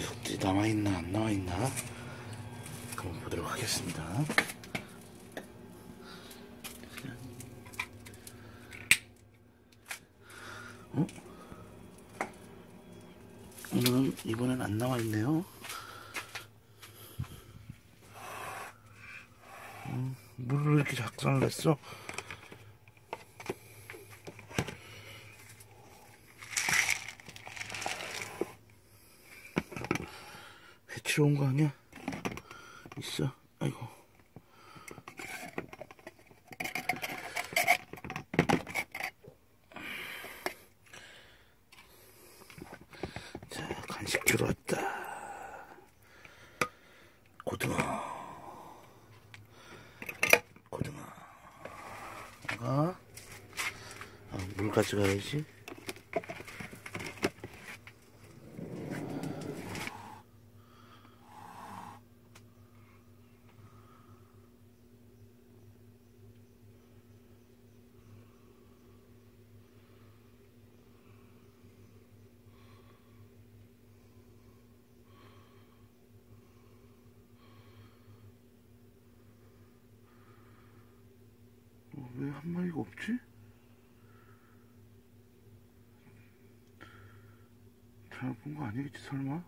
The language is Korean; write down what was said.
녀석들이 남아있나 안 남아있나? 한번 보도록 하겠습니다. 어? 오늘은 이번엔 안 나와있네요. 음, 물을 이렇게 작성을 했어 해치러 온거 아니야? 있어. 아이고. 자, 간식 주러 왔다. 고등어. 고등어. 아, 아, 물 가져가야지. 왜 한 마리가 없지? 잘못 본 거 아니겠지 설마?